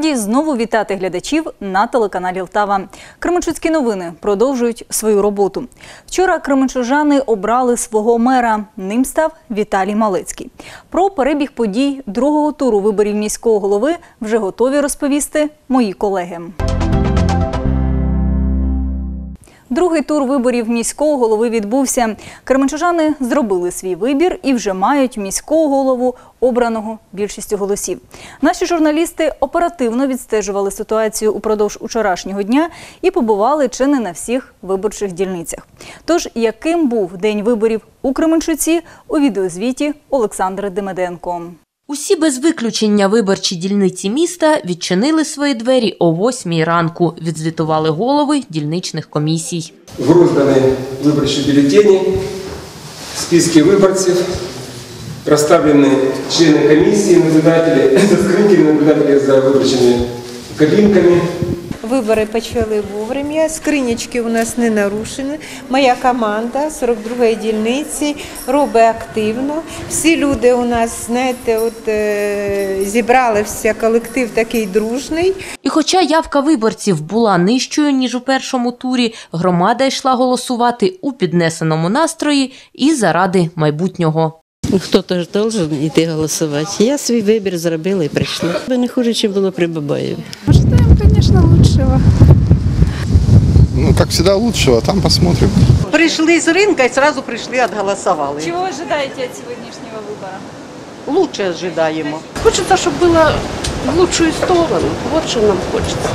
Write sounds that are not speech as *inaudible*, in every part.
Раді знову вітати глядачів на телеканалі Лтава. Кременчуцькі новини продовжують свою роботу. Вчора кременчужани обрали свого мера. Ним став Віталій Малецький. Про перебіг подій другого туру виборів міського голови вже готові розповісти мої колеги. Другий тур виборів міського голови відбувся. Кременчужани зробили свій вибір і вже мають міського голову, обраного більшістю голосів. Наші журналісти оперативно відстежували ситуацію упродовж учорашнього дня і побували чи не на всіх виборчих дільницях. Тож, яким був день виборів у Кременчуці, у відеозвіті Олександра Демеденко. Усі без виключення виборчі дільниці міста відчинили свої двері о 8 ранку. Відзвітували голови дільничних комісій. В роздані виборчі бюлетені, списки виборців, розставлені члени комісії, наблюдателі, *coughs* за скриньками наблюдателі за виборчими кабінками. Вибори почали вовремя, скринічки у нас не нарушені. Моя команда 42-ї дільниці робить активно. Всі люди у нас, знаєте, от е, зібрався колектив такий дружний. І хоча явка виборців була нижчою, ніж у першому турі, громада йшла голосувати у піднесеному настрої і заради майбутнього. Хто-то ж должен йти голосувати. Я свій вибір зробила і прийшла. Не хуже, ніж було при Бабаєві Ожидаем, конечно, лучшего. Ну, как всегда, лучшего, а там посмотрим. Пришли с рынка и сразу пришли, отголосовали. Чого ожидаєте від сьогоднішнього вибору? Лучше ожидаємо. Хочется, щоб було в лучшую сторону. Вот що нам хочеться.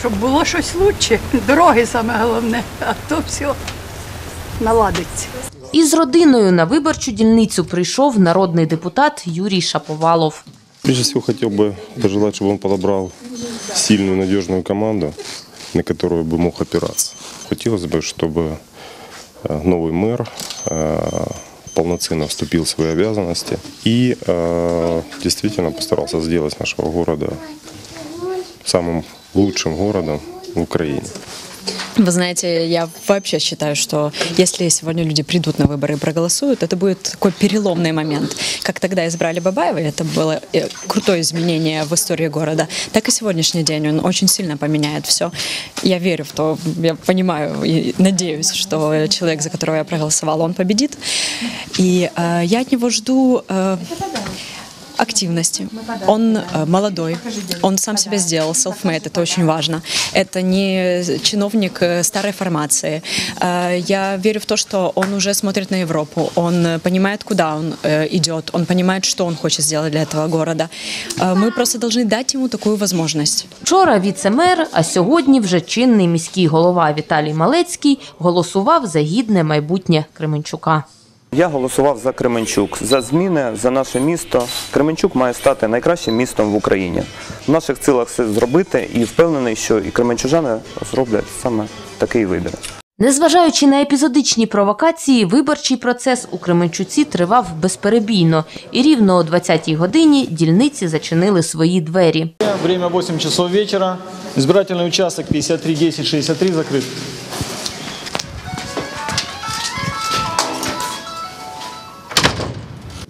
щоб було щось лучше. *laughs* Дороги саме головне, а то все наладиться. Із родиною на виборчу дільницю прийшов народний депутат Юрій Шаповалов. Прежде всего хотел бы пожелать, чтобы он подобрал сильную, надежную команду, на которую бы мог опираться. Хотелось бы, чтобы э, новый мэр э, полноценно вступил в свои обязанности и э, действительно постарался сделать нашего города самым лучшим городом в Украине. Вы знаете, я вообще считаю, что если сегодня люди придут на выборы и проголосуют, это будет такой переломный момент. Как тогда избрали Бабаева, это было э, крутое изменение в истории города, так и сегодняшний день он очень сильно поменяет все. Я верю в то, я понимаю и надеюсь, что человек, за которого я проголосовала, он победит. И э, я от него жду... Э, активности. Он э, молодой, он сам себя сделал, self-made, это очень важно. Это не чиновник э, старой формации. Э, Я верю в то, что он уже смотрит на Европу, он э, понимает, куда он э, идет, он понимает, что он хочет сделать для этого города. Э, Мы просто должны дать ему такую возможность. Вчора віце-мер, а сьогодні вже чинний міський голова Віталій Малецький голосував за гідне майбутнє Кременчука. Я голосував за Кременчук, за зміни, за наше місто. Кременчук має стати найкращим містом в Україні. В наших силах все зробити і впевнений, що і кременчужани зроблять саме такий вибір. Незважаючи на епізодичні провокації, виборчий процес у Кременчуці тривав безперебійно, і рівно о 20-й годині дільниці зачинили свої двері. Время 8 часов вечера. Избирательный участок 531063 закрыт.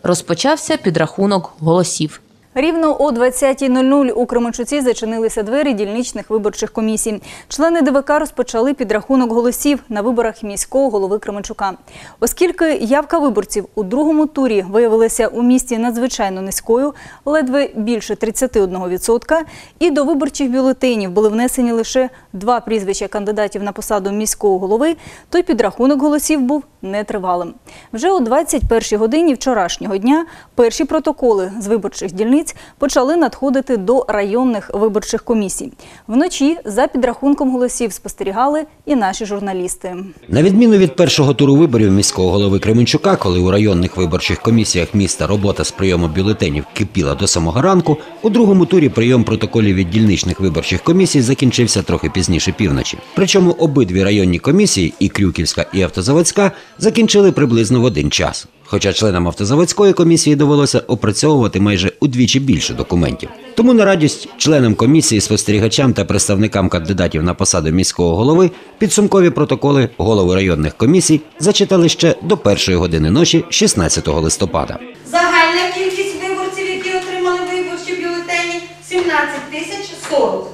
Розпочався підрахунок голосів. Рівно о 20.00 у Кременчуці зачинилися двері дільничних виборчих комісій. Члени ДВК розпочали підрахунок голосів на виборах міського голови Кременчука. Оскільки явка виборців у другому турі виявилася у місті надзвичайно низькою, ледве більше 31%, і до виборчих бюлетенів були внесені лише два прізвища кандидатів на посаду міського голови, то підрахунок голосів був нетривалим. Вже о 21-й годині вчорашнього дня перші протоколи з виборчих дільниць почали надходити до районних виборчих комісій. Вночі за підрахунком голосів спостерігали і наші журналісти. На відміну від першого туру виборів міського голови Кременчука, коли у районних виборчих комісіях міста робота з прийому бюлетенів кипіла до самого ранку, у другому турі прийом протоколів від дільничних виборчих комісій закінчився трохи пізніше півночі. Причому обидві районні комісії, і Крюківська, і Автозаводська, закінчили приблизно в один час. Хоча членам автозаводської комісії довелося опрацьовувати майже удвічі більше документів. Тому на радість членам комісії, спостерігачам та представникам кандидатів на посаду міського голови підсумкові протоколи голови районних комісій зачитали ще до першої години ночі 16 листопада. Загальна кількість виборців, які отримали виборчі бюлетені 17 тисяч 40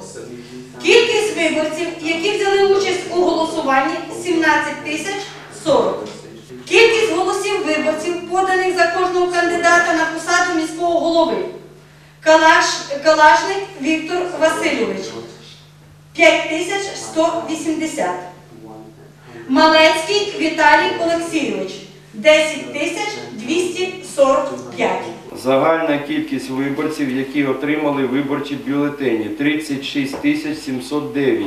Кількість виборців, які взяли участь у голосуванні 17 тисяч 40. Кількість голосів виборців, поданих за кожного кандидата на посаду міського голови. Калаш, Калашник Віктор Васильович 5180. Малецький Віталій Олексійович 10 тисяч 245. Загальна кількість виборців, які отримали виборчі бюлетені 36 тисяч 709.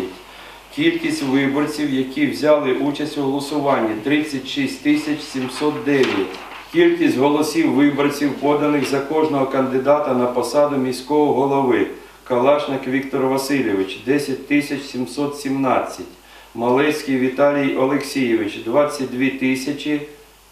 Кількість виборців, які взяли участь у голосуванні 36 тисяч 709. Кількість голосів виборців, поданих за кожного кандидата на посаду міського голови. Калашник Віктор Васильович 10 тисяч 717. Малецький Віталій Олексійович 22 тисячі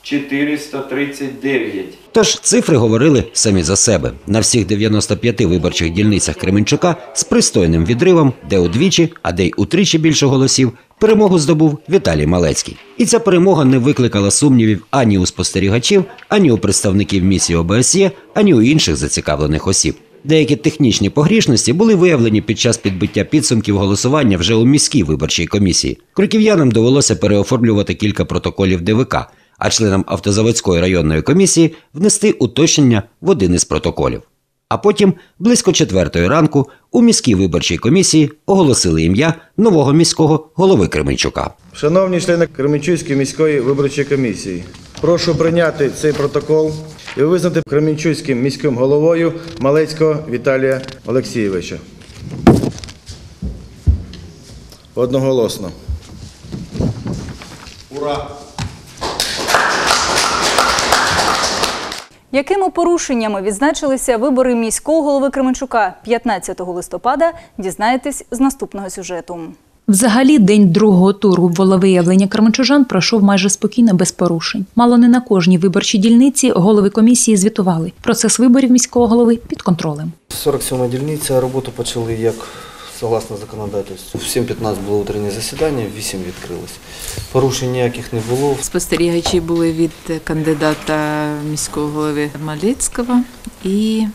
439. Тож цифри говорили самі за себе. На всіх 95 виборчих дільницях Кременчука з пристойним відривом, де удвічі, а де й утричі більше голосів, перемогу здобув Віталій Малецький. І ця перемога не викликала сумнівів ані у спостерігачів, ані у представників місії ОБСЄ, ані у інших зацікавлених осіб. Деякі технічні погрішності були виявлені під час підбиття підсумків голосування вже у міській виборчій комісії. Круків'янам довелося переоформлювати кілька протоколів ДВК, а членам автозаводської районної комісії внести уточнення в один із протоколів. А потім, близько четвертої ранку, у міській виборчій комісії оголосили ім'я нового міського голови Кременчука. Шановні члени Кременчуцької міської виборчої комісії, прошу прийняти цей протокол і визнати Кременчуцьким міським головою Малецького Віталія Олексійовича. Одноголосно. Ура! Якими порушеннями відзначилися вибори міського голови Кременчука 15 листопада, дізнаєтесь з наступного сюжету. Взагалі, день другого туру волевиявлення кременчужан пройшов майже спокійно без порушень. Мало не на кожній виборчій дільниці голови комісії звітували. Процес виборів міського голови під контролем. 47 дільниця роботу почали як согласно законодавству. В 7.15 було утреннє засідання, в 8 відкрилось. Порушень ніяких не було. Спостерігачі були від кандидата міського голови Малецького і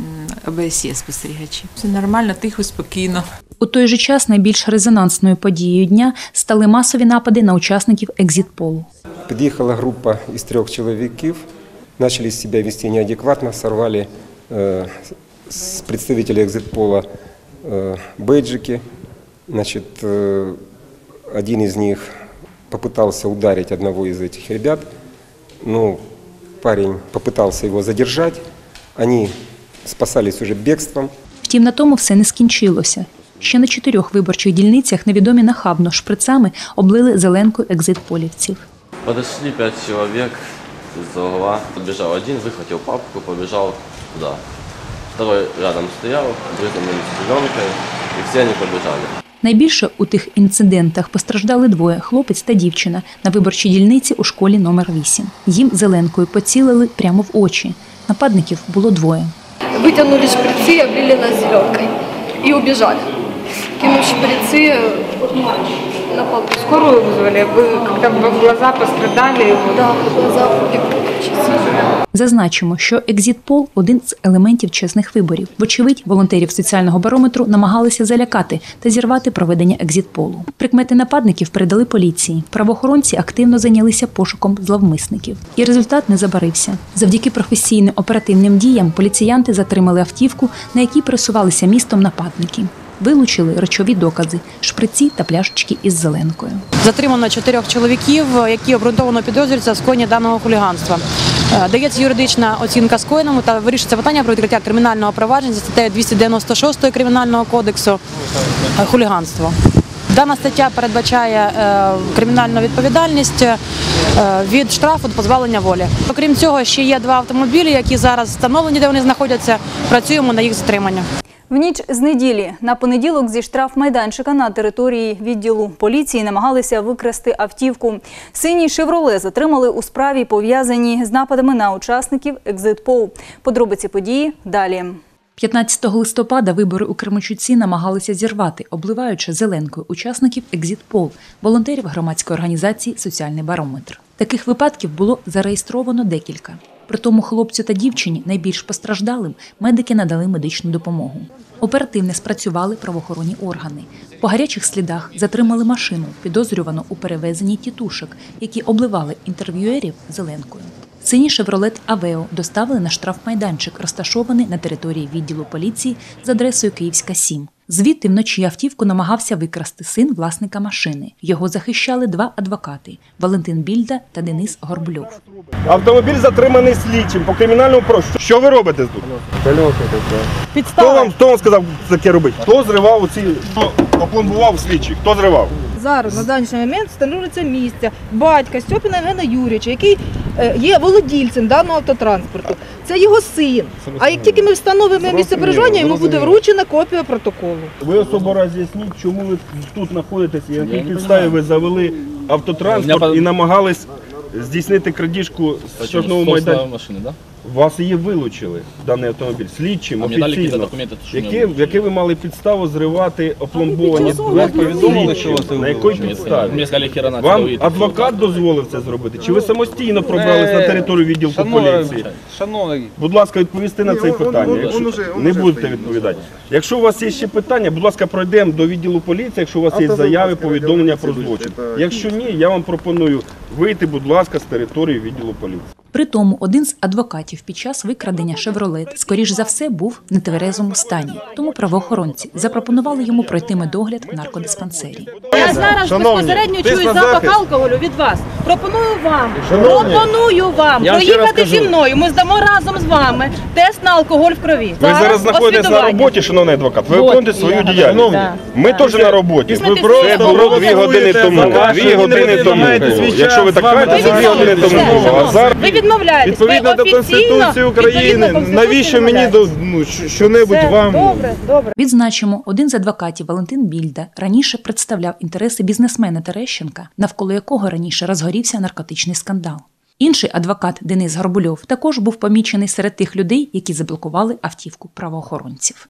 м, ОБСЄ спостерігачі. Все нормально, тихо, спокійно. У той же час найбільш резонансною подією дня стали масові напади на учасників екзитполу. Подъехала группа из трех человеков, начали себя вести неадекватно, сорвали э, с представителей экзитпола э, бейджики. Значит, э, один из них попытался ударить одного из этих ребят, но парень попытался его задержать. Они спасались уже бегством. Втім, на тому все не скінчилося. Ще на чотирьох виборчих дільницях невідомі нахабно шприцами облили зеленкою екзитполівців. Подошли пять человек из угла. Подбежал один, выхватил папку, побежал туда. Второй рядом стоял, брызнул ему зеленкой, и все они побежали. Найбільше у тих інцидентах постраждали двоє хлопець та дівчина на виборчій дільниці у школі номер 8 Їм зеленкою поцілили прямо в очі. Нападників було двоє. Вытянули шприцы, облили нас зеленкой и убежали. Кинув шприцы на пол. Скорую вызвали? Вы как-то глаза пострадали? Да, глаза. Зазначимо, що екзитпол один з елементів чесних виборів. Вочевидь, волонтерів соціального барометру намагалися залякати та зірвати проведення екзитполу. Прикмети нападників передали поліції. Правоохоронці активно зайнялися пошуком зловмисників. І результат не забарився. Завдяки професійним оперативним діям поліціянти затримали автівку, на якій пересувалися містом нападники. Вилучили речові докази, шприці та пляшечки із зеленкою. Затримано чотирьох чоловіків, які обґрунтовано підозрюються в скоєнні даного хуліганства. Е, Дається юридична оцінка скоєному та вирішується питання про відкриття кримінального провадження за статтею 296 Кримінального кодексу е, хуліганство. Дана стаття передбачає е, кримінальну відповідальність від штрафу до позбавлення волі. Окрім цього, ще є два автомобілі, які зараз встановлені, де вони знаходяться. Працюємо на їх затримання. В ніч з неділі на понеділок зі штрафмайданчика на території відділу поліції намагалися викрасти автівку. Синій «Шевроле» затримали у справі, пов'язаній з нападами на учасників екзитпол. Подробиці події далі. 15 листопада вибори у Кременчуці намагалися зірвати, обливаючи зеленкою учасників екзитпол, волонтерів громадської організації Соціальний барометр. Таких випадків було зареєстровано декілька. Притому хлопцю та дівчині, найбільш постраждалим, медики надали медичну допомогу. Оперативно спрацювали правоохоронні органи. По гарячих слідах затримали машину, підозрювану у перевезенні тітушок, які обливали інтерв'юерів зеленкою. Синій шевролет Авео доставили на штрафмайданчик, розташований на території відділу поліції з адресою Київська 7. Звідти вночі автівку намагався викрасти син власника машини. Його захищали два адвокати Валентин Більда та Денис Горбльов. Автомобіль затриманий слідчим по кримінальному прощу. Що ви робите тут? Хто вам, хто вам сказав таке робити? Хто зривав оці, хто опломбував слідчий? Хто зривав? Зараз на даний момент встановлюється місце батька Стьопіна Євгена Юрійовича, який е, є володільцем даного автотранспорту. Це його син. А як тільки ми встановимо місце проживання, йому буде вручена копія протоколу. Ви особо роз'ясніть, чому ви тут знаходитесь, і на якій підставі ви завели автотранспорт і намагались здійснити крадіжку з чорного майдану. машины, да? Вас її вилучили, даний автомобіль, слідчим, А мені дали якісь офіційно. документи, що мене Які, вилучили? які ви мали підставу зривати опломбовані Ви повідомили, що вас На якій підставі? Мені сказали, хера на Вам адвокат дозволив це зробити? Чи ви самостійно пробрались на територію відділку поліції? Шановний, Будь ласка, відповісти на Ні, це он- питання. он- Якщо он уже- он не будете стоїть. відповідати. Якщо у вас є ще питання, будь ласка, пройдемо до відділу поліції, якщо у вас є заяви, повідомлення про злочин. поліції. Якщо ні, я вам пропоную вийти, будь ласка, з території відділу поліції. Притому один з адвокатів під час викрадення Шевролет, скоріш за все, був в нетверезому стані. Тому правоохоронці запропонували йому пройти медогляд в наркодиспансері. Я зараз Шановні, безпосередньо чую запах захист. алкоголю від вас. Пропоную вам, Шановні, пропоную вам проїхати зі мною. Ми здамо разом з вами тест на алкоголь в крові. Ви зараз знаходитесь на роботі, шановний адвокат. Ви виконуєте свою діяльність. Да. Ми теж на роботі. Ви Це було дві години тому. Дві години тому. Якщо ви так кажете, це дві години тому. А зараз Ви відмовляєтесь. Відповідно до Конституції України, навіщо мені до ну що- що-небудь Все, вам? Добре, добре. Відзначимо, один з адвокатів Валентин Більда раніше представляв інтереси бізнесмена Терещенка, навколо якого раніше розгорівся наркотичний скандал. Інший адвокат Денис Горбульов також був помічений серед тих людей, які заблокували автівку правоохоронців.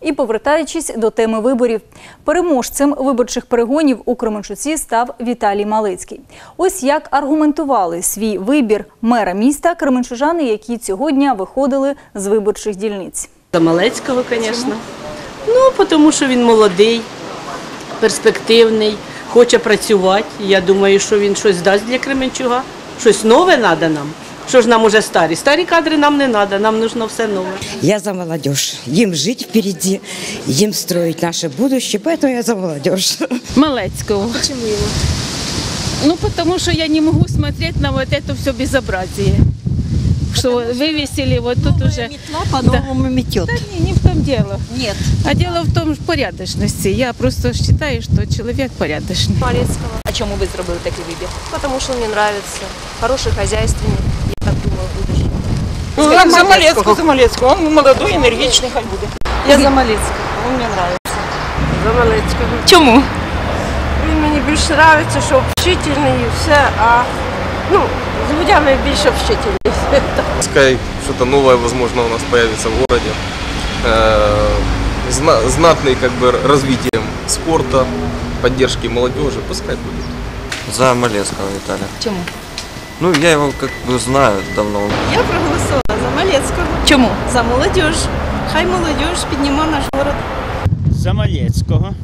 І повертаючись до теми виборів, переможцем виборчих перегонів у Кременчуці став Віталій Малицький. Ось як аргументували свій вибір мера міста кременчужани, які цього дня виходили з виборчих дільниць. За Малецького, звісно. Ну, тому що він молодий, перспективний, хоче працювати. Я думаю, що він щось дасть для Кременчуга. Щось нове треба нам. Що ж нам уже старі? Старі кадри нам не треба, нам потрібно все нове. Я за молодежь. Им жить впереди, им строить наше будущее, поэтому я за молодежь. Малецкого. Почему его? Ну, потому что я не могу смотреть на вот это все безобразие. Что вывесили вот тут уже... по-новому метет. Да не, не в том дело. Нет. А дело в том в порядочности. Я просто считаю, что человек порядочный. Малецкого. А чому ви зробили такий вибір? Потому что он мне нравится. Хороший хозяйственник, Ну, за Малецкого, за Малецкого. Он молодой, энергичный, хай буде. Я за Малецького, він мені нравится. За Малецького. Чому? Він мені більше нравиться, що общительний і все, а ну, з людьми більше общительний. Пускай что-то новое, возможно, у нас появится в городе. Э, зна- Знатный как бы развитием спорта, поддержки молодежи, пускай будет. За Малецкого Виталия. Чому? Ну, я его как бы знаю давно. Я проголосувала за Малецького. Чому? За молодіж. Хай молодіж підніме наш город. За Малецького.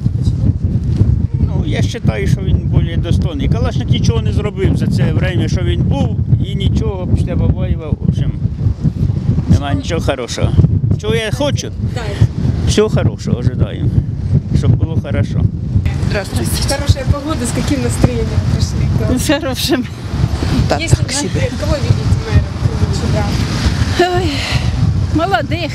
Ну, я вважаю, що він більш достойний. Калашник нічого не зробив за це время, що він був, і нічого після Бабаєва, в общем, немає нічого хорошого. Чого я хочу? Всього хорошого ожидаю, щоб було хорошо. Здравствуйте. Хорошая погода, с каким настроением пришли? С хорошим. Так, так себе. Кого видите мэром? Ой, молодых.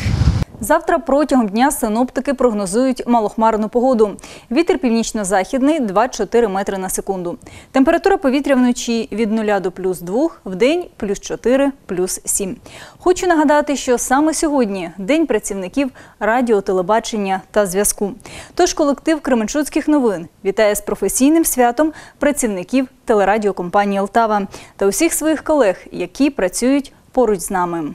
Завтра протягом дня синоптики прогнозують малохмарну погоду. Вітер північно-західний 2-4 метри на секунду. Температура повітря вночі від 0 до плюс 2, в день плюс 4, плюс 7. Хочу нагадати, що саме сьогодні День працівників радіо, телебачення та зв'язку. Тож колектив Кременчуцьких новин вітає з професійним святом працівників телерадіокомпанії «Алтава» та усіх своїх колег, які працюють поруч з нами.